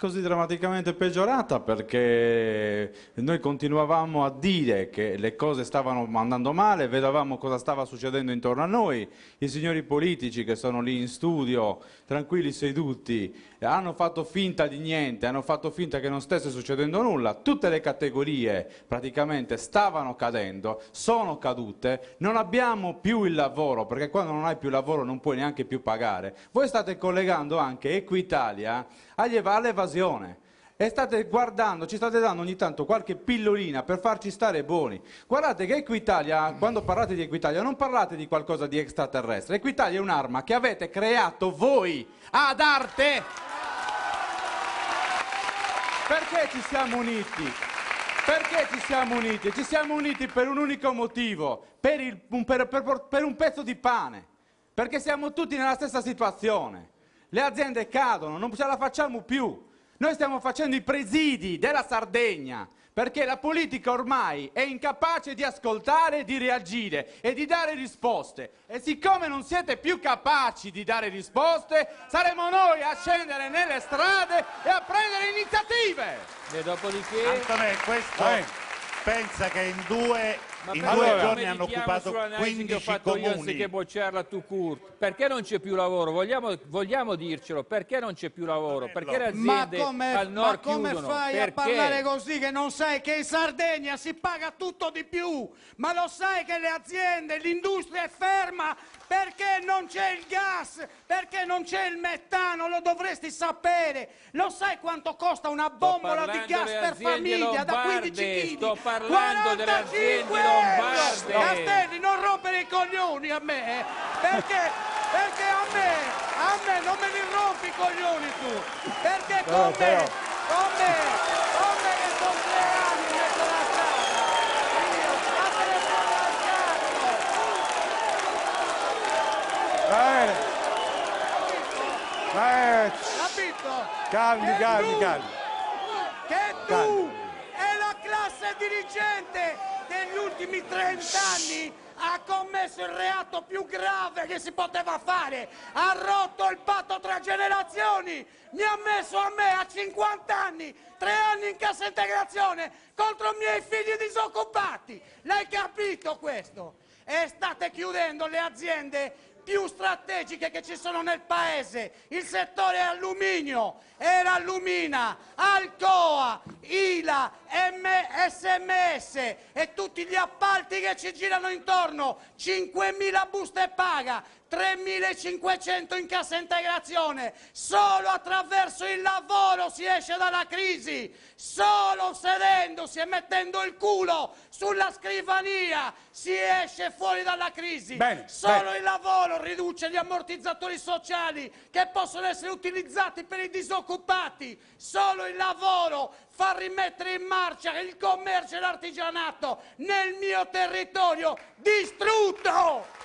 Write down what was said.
così drammaticamente peggiorata perché noi continuavamo a dire che le cose stavano andando male, vedevamo cosa stava succedendo intorno a noi, i signori politici che sono lì in studio, tranquilli seduti, hanno fatto finta di niente, hanno fatto finta che non stesse succedendo nulla, tutte le categorie praticamente stavano cadendo, sono cadute, non abbiamo più il lavoro, perché quando non hai più lavoro non puoi neanche più pagare. Voi state collegando anche Equitalia all'evasione. E state guardando, ci state dando ogni tanto qualche pillolina per farci stare buoni. Guardate che Equitalia, quando parlate di Equitalia, non parlate di qualcosa di extraterrestre. Equitalia è un'arma che avete creato voi ad arte. Perché ci siamo uniti? Perché ci siamo uniti? Ci siamo uniti per un unico motivo, per, il, per, per, per un pezzo di pane. Perché siamo tutti nella stessa situazione. Le aziende cadono, non ce la facciamo più. Noi stiamo facendo i presidi della Sardegna perché la politica ormai è incapace di ascoltare, di reagire e di dare risposte. E siccome non siete più capaci di dare risposte, saremo noi a scendere nelle strade e a prendere iniziative. E dopodiché... Antonè, questo Vai. pensa che in due, in due giorni hanno occupato sull'analisi che ho 15 fatto io anziché comuni. bocciarla tu court. Perché non c'è più lavoro? Vogliamo, vogliamo dircelo, perché non c'è più lavoro? Perché le Ma aziende come, al ma nord come chiudono? fai perché? a parlare così che non sai che in Sardegna si paga tutto di più? Ma lo sai che le aziende, l'industria è ferma perché non c'è il gas, perché non c'è il metano, lo dovresti sapere. Lo sai quanto costa una bombola di gas per famiglia da 15 lombarde, kg? sto parlando delle aziende 45 euro! lombarde. Castelli, non rompere i coglioni a me, eh, perché, perché a me, a me non me li rompi i coglioni tu, perché con me, però. con me, con me che sono tre anni metto la strada, io, fatene fuori dal cazzo, bene. Bene. capito? Calmi, calmi, calmi. Che tu Calmi. la classe dirigente degli ultimi 30 anni ha commesso il reato più grave che si poteva fare. Ha rotto il patto tra generazioni. Mi ha messo a me a 50 anni, tre anni in cassa integrazione contro i miei figli disoccupati. L'hai capito questo? E state chiudendo le aziende più strategiche che ci sono nel paese. Il settore alluminio, era Lumina, Alcoa, ILA, MSMS e tutti gli appalti che ci girano intorno. 5.000 buste paga, 3.500 in cassa integrazione. Solo attraverso il lavoro si esce dalla crisi. Solo sedendosi e mettendo il culo sulla scrivania si esce fuori dalla crisi. Bene, Solo bene. il lavoro riduce gli ammortizzatori sociali che possono essere utilizzati per i disoccupati. Solo il lavoro fa rimettere in marcia il commercio e l'artigianato nel mio territorio distrutto.